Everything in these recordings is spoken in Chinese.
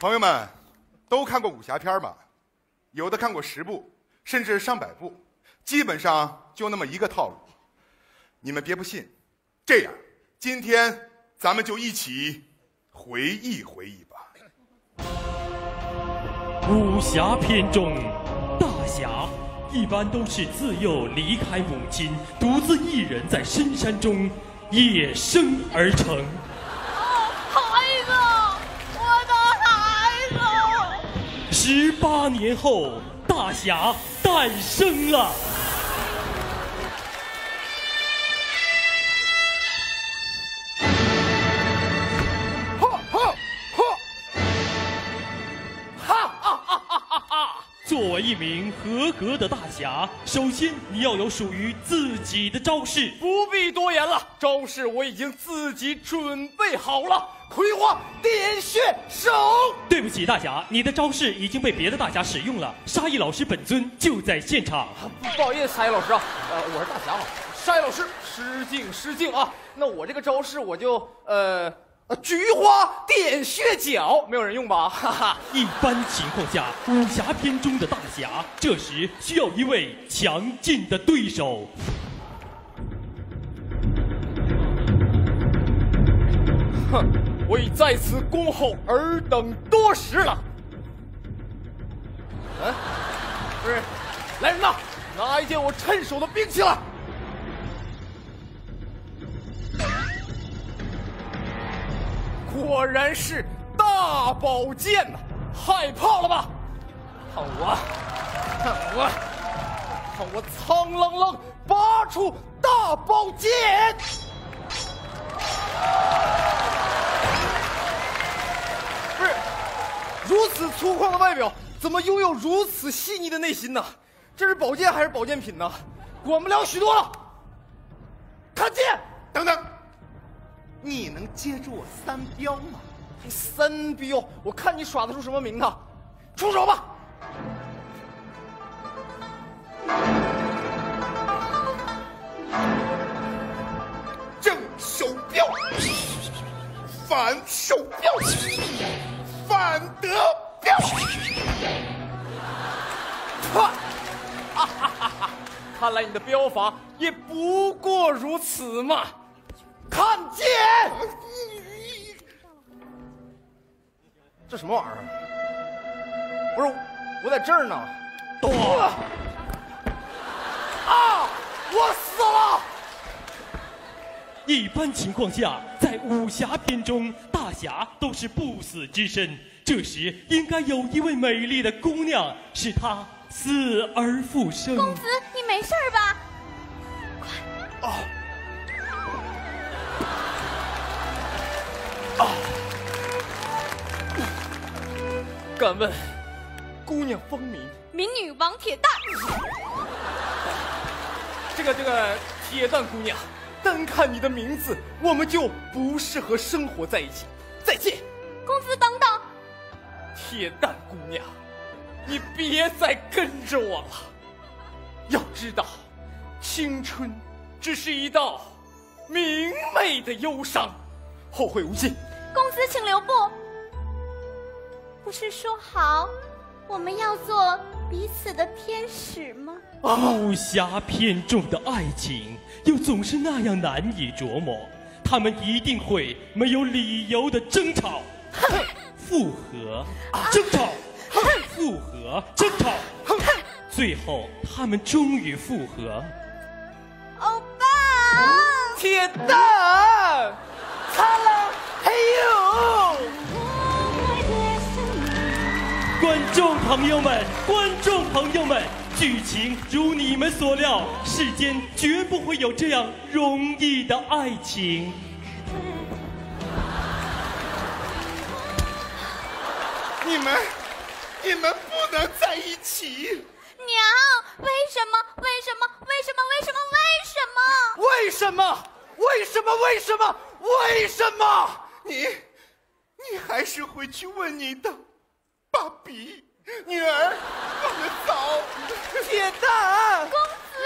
朋友们，都看过武侠片吧？有的看过十部，甚至上百部，基本上就那么一个套路。你们别不信，这样，今天咱们就一起回忆回忆吧。武侠片中，大侠一般都是自幼离开母亲，独自一人在深山中野生而成。十八年后，大侠诞生了。作为一名合格的大侠，首先你要有属于自己的招式。不必多言了，招式我已经自己准备好了。葵花点穴手。对不起，大侠，你的招式已经被别的大侠使用了。沙溢老师本尊就在现场。不好意思，沙溢老师啊，呃，我是大侠啊。沙溢老师，失敬失敬啊。那我这个招式我就呃。呃，菊花点穴脚，没有人用吧？哈哈。一般情况下，武侠片中的大侠，这时需要一位强劲的对手。哼，我已在此恭候尔等多时了。嗯，不是，来人呐，拿一件我趁手的兵器来。果然是大宝剑呐！害怕了吧？看我，看我，看我苍啷啷拔出大宝剑！不是，如此粗犷的外表，怎么拥有如此细腻的内心呢？这是宝剑还是保健品呢？管不了许多了。看剑，等等。你能接住我三镖吗？三镖，我看你耍得出什么名堂！出手吧！正手镖，反手镖，反得镖。哈哈哈哈！看来你的镖法也不过如此嘛。看见！这什么玩意儿？不是，我在这儿呢。躲！啊！我死了！一般情况下，在武侠片中，大侠都是不死之身。这时，应该有一位美丽的姑娘，使他死而复生。公子，你没事吧？快！啊！啊！敢问姑娘芳名？民女王铁蛋。这个这个铁蛋姑娘，单看你的名字，我们就不适合生活在一起。再见。公子等等。铁蛋姑娘，你别再跟着我了。要知道，青春只是一道明媚的忧伤，后会无期。公子，请留步。不是说好我们要做彼此的天使吗？武侠片中的爱情又总是那样难以琢磨，他们一定会没有理由的争吵、复合、争吵、复合、争吵，最后他们终于复合。欧巴，铁蛋，朋友们，观众朋友们，剧情如你们所料，世间绝不会有这样容易的爱情。你们，你们不能在一起。娘，为什么？为什么？为什么？为什么？为什么？为什么？为什么？为什么？为什么？你，你还是回去问你的爸比女儿，我们走。铁蛋，公子，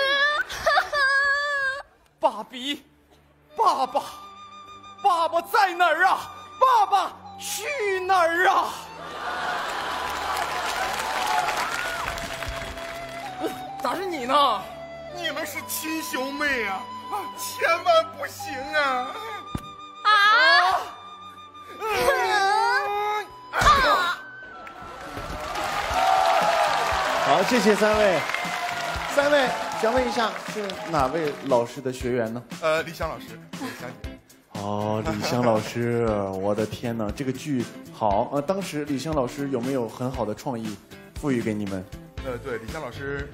爸比，爸爸，爸爸在哪儿啊？爸爸去哪儿啊？咋是你呢？你们是亲兄妹啊，千万不行啊！好，谢谢三位。三位，想问一下，是哪位老师的学员呢？呃，李湘老师，李想姐。哦，李湘老师，我的天哪，这个剧好。呃，当时李湘老师有没有很好的创意赋予给你们？呃，对，李湘老师